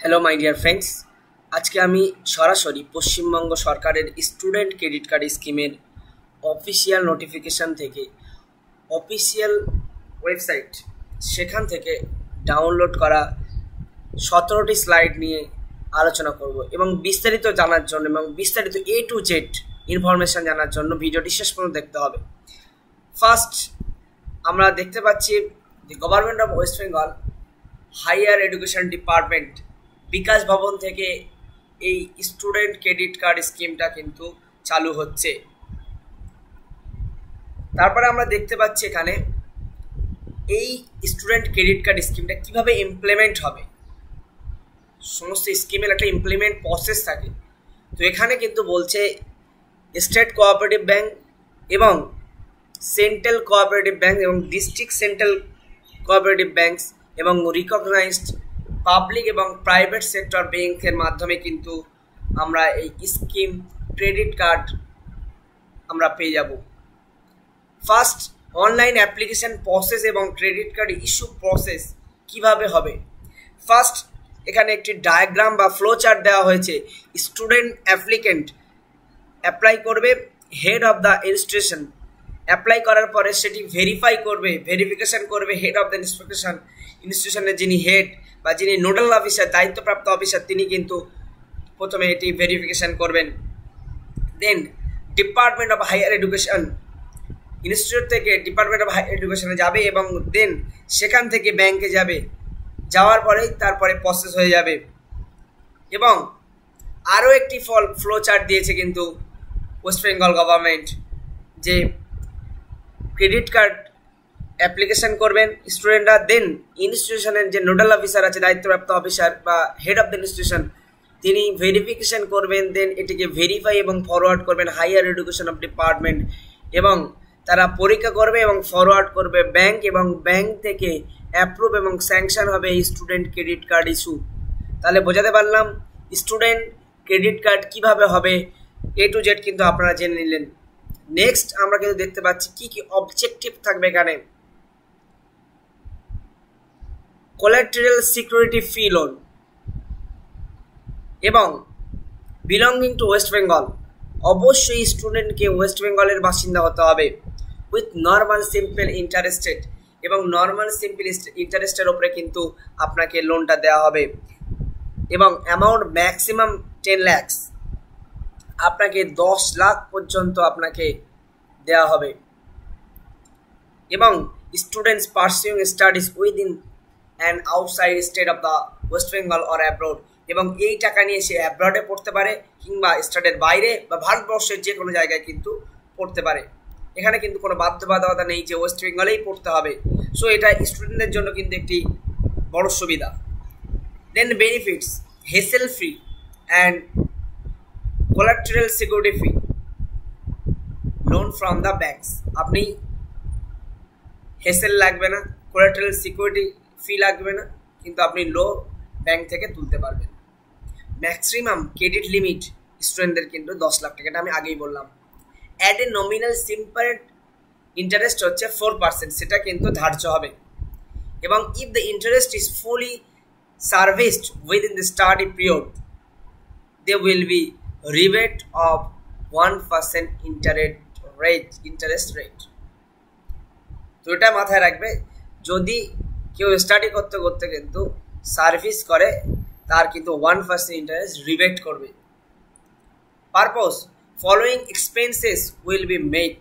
Hello my dear friends আজকে আমি সরাসরি পশ্চিমবঙ্গ সরকারের স্টুডেন্ট ক্রেডিট কার্ড স্কিমের অফিসিয়াল নোটিফিকেশান থেকে অফিসিয়াল ওয়েবসাইট সেখান থেকে ডাউনলোড করা সতেরোটি স্লাইড নিয়ে আলোচনা করব এবং বিস্তারিত জানার জন্য এবং বিস্তারিত এ টু জেড ইনফরমেশান জানার জন্য ভিডিওটি শেষ পর্যন্ত দেখতে হবে। ফার্স্ট আমরা দেখতে পাচ্ছি the government of West Bengal higher education department Bikash Bhavan থেকে এই স্টুডেন্ট ক্রেডিট কার্ড স্কিমটা কিন্তু চালু হচ্ছে। তারপরে আমরা দেখতে পাচ্ছি এখানে এই স্টুডেন্ট ক্রেডিট কার্ড স্কিমটা কীভাবে ইমপ্লিমেন্ট হবে। সমস্ত স্কিমের একটা ইমপ্লিমেন্ট প্রসেস থাকে। তো এখানে কিন্তু বলছে স্টেট কোঅপারেটিভ ব্যাংক এবং সেন্ট্রাল কোঅপারেটিভ ব্যাংক এবং ডিস্ট্রিক্ট সেন্ট্রাল কোঅপারেটিভ ব্যাংকস এবং রিকগনাইজড পাবলিক এবং প্রাইভেট সেক্টর ব্যাংকের মাধ্যমে কিন্তু আমরা এই স্কিম ক্রেডিট কার্ড আমরা পেয়ে যাব। ফার্স্ট অনলাইন অ্যাপ্লিকেশন প্রসেস এবং ক্রেডিট কার্ড ইস্যু প্রসেস কীভাবে হবে? ফার্স্ট এখানে একটি ডায়াগ্রাম বা ফ্লো চার্ট দেওয়া হয়েছে। স্টুডেন্ট অ্যাপ্লিকেন্ট অ্যাপ্লাই করবে head of the institution apply করার পরে সেটি ভেরিফাই করবে ভেরিফিকেশন করবে হেড অফ দ্য ইন্সপেকশন ইনস্টিটিউশনের যিনি হেড বা যিনি নোডাল অফিসার, দায়িত্বপ্রাপ্ত অফিসার, তিনি কিন্তু প্রথমে এটি ভেরিফিকেশন করবেন। Then department of higher education institute থেকে ডিপার্টমেন্ট অফ হায়ার এডুকেশনে যাবে এবং দেন সেখান থেকে ব্যাংকে যাবে। যাওয়ার পরেই তারপরে প্রসেস হয়ে যাবে। এবং আরও একটি ফল ফ্লো চার্ট দিয়েছে কিন্তু ওয়েস্ট বেঙ্গল গভর্নমেন্ট যে ক্রেডিট কার্ড অ্যাপ্লিকেশন করবেন স্টুডেন্টরা দেন ইনস্টিটিউশনের যে নোডাল অফিসার আছে, দায়িত্বপ্রাপ্ত অফিসার বা হেড অফ দ্য ইনস্টিটিউশন তিনি ভেরিফিকেশন করবেন দেন এটিকে ভেরিফাই এবং ফরওয়ার্ড করবেন হাইয়ার এডুকেশন অফ ডিপার্টমেন্ট এবং তারা পরীক্ষা করবে এবং ফরওয়ার্ড করবে ব্যাংক এবং ব্যাংক থেকে অ্যাপ্রুভ এবং স্যাংশন হবে এই স্টুডেন্ট ক্রেডিট কার্ড ইস্যু তাহলে বোঝাতে পারলাম স্টুডেন্ট ক্রেডিট কার্ড কীভাবে হবে এ টু জেড কিন্তু আপনারা জেনে নিলেন। নেক্সট আমরা কিন্তু দেখতে পাচ্ছি কি কি অবজেক্টিভ থাকবে এখানে। কোলাটেরাল সিকিউরিটি ফি লোন এবং বিলঙ্গিং টু ওয়েস্ট বেঙ্গল অবশ্যই স্টুডেন্টকে ওয়েস্ট বেঙ্গলের বাসিন্দা হতে হবে। উইথ নর্মাল সিম্পল ইন্টারেস্টেড এবং নর্মাল সিম্পল ইন্টারেস্টের ওপরে কিন্তু আপনাকে লোনটা দেওয়া হবে। এবং অ্যামাউন্ট ম্যাক্সিমাম টেন ল্যাক্স আপনাকে দশ লাখ পর্যন্ত আপনাকে দেওয়া হবে। এবং students pursuing studies within and outside state of the West Bengal or abroad এবং এই টাকা নিয়ে সে অ্যাব্রডে পড়তে পারে কিংবা স্টেটের বাইরে বা ভারতবর্ষের যে কোনো জায়গায় কিন্তু পড়তে পারে। এখানে কিন্তু কোনো বাধ্যবাধকতা নেই যে ওয়েস্ট বেঙ্গলেই পড়তে হবে। সো এটা স্টুডেন্টদের জন্য কিন্তু একটি বড় সুবিধা। Then benefits hassle free and collateral security free loan from the banks আপনি হেসেল লাগবে না। কোলাট্রাল সিকিউরিটি ফি লাগবে না, কিন্তু আপনি লো ব্যাংক থেকে তুলতে পারবেন। ম্যাক্সিমাম ক্রেডিট লিমিট স্টুডেন্টদের কিন্তু দশ লাখ টাকাটা আমি আগেই বললাম। Add a nominal simple interest হচ্ছে ফোর পার্সেন্ট সেটা কিন্তু ধার্য হবে। এবং if the interest is fully serviced within the study period they will be rebate of one percent interest rate interest rate তো এটা মাথায় রাখবে, যদি কেউ স্টাডি করতে করতে কিন্তু সার্ভিস করে, তার কিন্তু ওয়ান পার্সেন্ট ইন্টারেস্ট রিবেক্ট করবে। Purpose following expenses will be made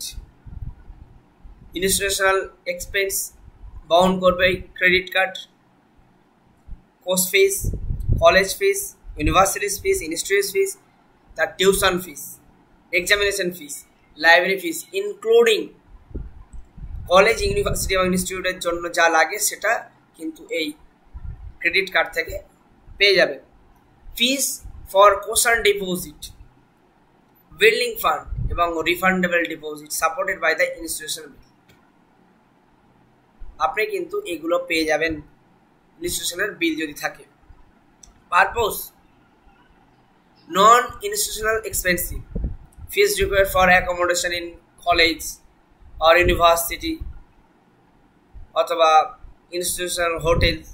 institutional expense বহন করবে credit card course fees college fees universities fees institute fees তার tuition fees examination fees library fees including college university এবং ইনস্টিটিউটের জন্য যা লাগে সেটা কিন্তু এই ক্রেডিট কার্ড থেকে পেয়ে যাবেন fees for caution deposit building fund এবং refundable deposit supported by the institution আপনি কিন্তু এগুলো পেয়ে যাবেন ইনস্টিটিউশনের বিল যদি থাকে। Purpose non institutional expensive fees required for accommodation in college or university অথবা ইনস্টিটিউশনাল হোটেলস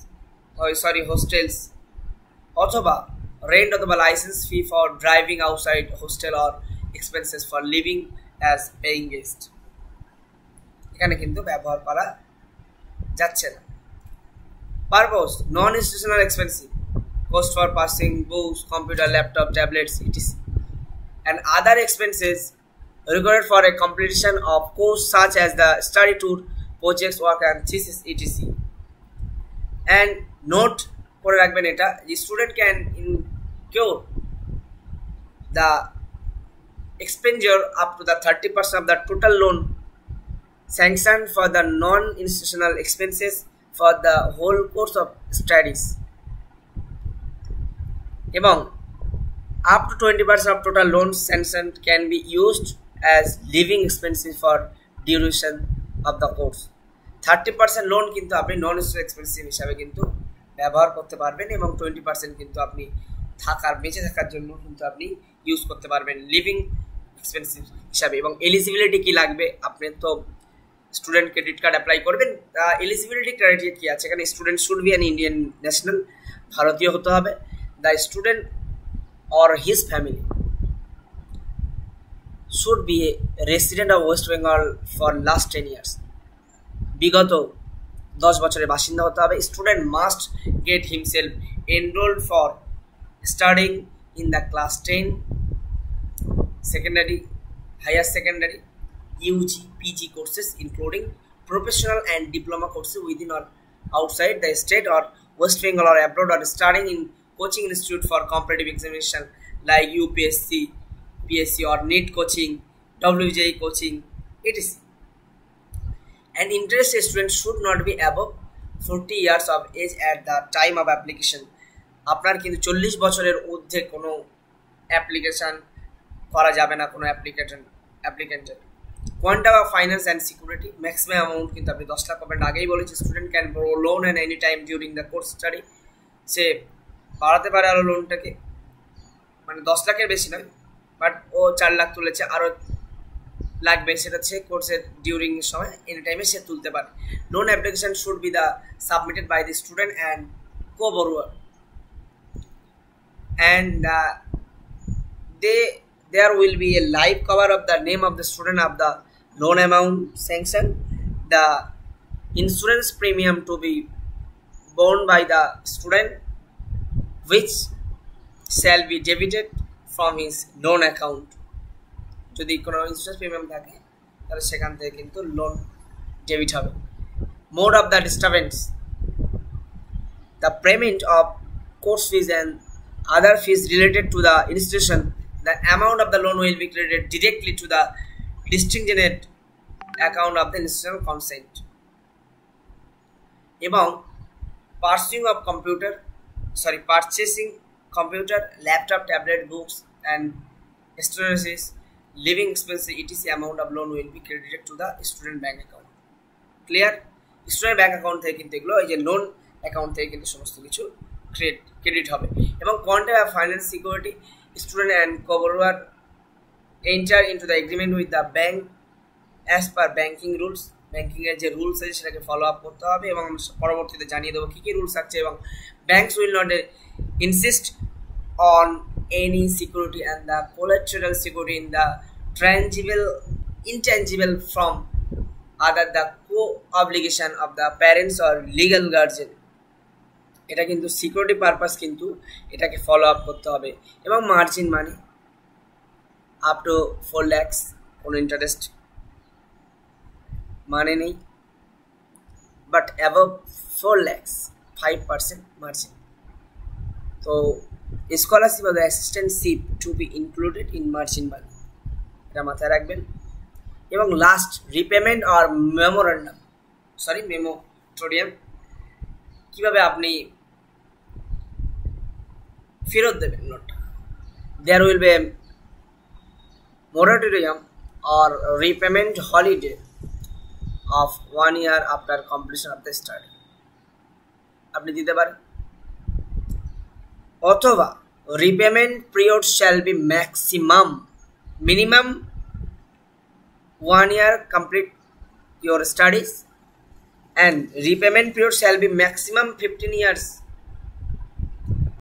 সরি হোস্টেলস অথবা রেন্ট অথবা licence fee for driving outside hostel or expenses for living as paying guest এখানে কিন্তু ব্যবহার করা যাচ্ছে না purpose non institutional expensive cost for passing books, computer, laptop, tablets, etc. And other expenses required for a completion of course such as the study tour, projects work and thesis, etc. And note করে রাখবেন এটা the student can incur the expenditure up to the 30% of the total loan sanctioned for the non-institutional expenses for the whole course of studies এবং up to 20% of total loans sanctioned can be used as living expenses for duration of the course. Thirty percent loan কিন্তু আপনি নন student expensive হিসাবে কিন্তু ব্যবহার করতে পারবেন এবং twenty percent কিন্তু আপনি থাকার, বেঁচে থাকার জন্য কিন্তু আপনি ইউজ করতে পারবেন লিভিং এক্সপেন্সিভ হিসাবে। এবং এলিজিবিলিটি কি লাগবে? আপনি তো স্টুডেন্ট ক্রেডিট কার্ড অ্যাপ্লাই করবেন। এলিজিবিলিটি ক্রাইটেরিয়া কি আছে? এখানে student should be an Indian national ভারতীয় হতে হবে। The student or his family should be a resident of West Bengal for last 10 years বিগত দশ বছরের বাসিন্দা হতে হবে student must get himself enrolled for studying in the class ten secondary higher secondary UG PG courses including professional and diploma courses within or outside the state or West Bengal or abroad or studying in coaching institute for competitive examination like UPSC, PSC or NEET coaching, WJE coaching, etc. An interested student should not be above 40 years of age at the time of application. আপনার কিন্তু চল্লিশ বছরের ঊর্ধ্বে কোনো application করা যাবে না কোনো application অ্যাপ্লিকেন্টের quantum of finance and security maximum amount কিন্তু আপনি দশ লাখ পাবেন আগেই বলেছি student can borrow loan and any time during the course study সে বাড়াতে পারে আরও লোনটাকে মানে দশ লাখের বেশি নয় বাট ও চার লাখ তুলেছে আরও লাগবে, সেটা সে করছে ডিউরিং সময় এনি টাইমে সে তুলতে পারে। Loan application should be the submitted by the student and co borrower and they there will be a life cover of the name of the student of the loan amount sanction the insurance premium to be borne by the student which shall be debited from his loan account যদি কোনো insurance premium থাকে, তাহলে সেখান থেকে কিন্তু loan debit হবে। Mode of the disturbance the payment of course fees and other fees related to the institution the amount of the loan will be credited directly to the distinguished account of the institutional consent. এবং parsing of computer sorry purchasing computer laptop tablet books and storages living expenses ETC amount of loan will be credited to the student bank account clear student bank account থেকে কিন্তু এগুলো, এই যে loan account থেকে কিন্তু সমস্ত কিছু credit credit হবে। এবং quantum of finance security student and co-borrower enter into the agreement with the bank as per banking rules banking যে রুলস আছে, সেটাকে ফলো আপ করতে হবে এবং পরবর্তীতে জানিয়ে দেবো কী কী রুলস আছে এবং banks will not insist on security and the collateral security in the tangible intangible from other the co obligation of the parents or legal guardian এটা কিন্তু সিকিউরিটি পারপাস কিন্তু এটাকে ফলো আপ করতে হবে। এবং margin money up to four lakhs কোনো interest মানে নেই। But above four lakhs five percent margin তো scholarship of the assistantship to be included in margin money এটা মাথায় রাখবেন। এবং লাস্ট রিপেমেন্ট আর মেমোরান্ডাম সরি মেমোটোরিয়াম কীভাবে আপনি ফেরত দেবেন নোটটা? There will be moratorium or repayment holiday of one year after completion of the study আপনি দিতে পারেন। অথবা repayment period shall be maximum minimum one year complete your studies and repayment period shall be maximum 15 years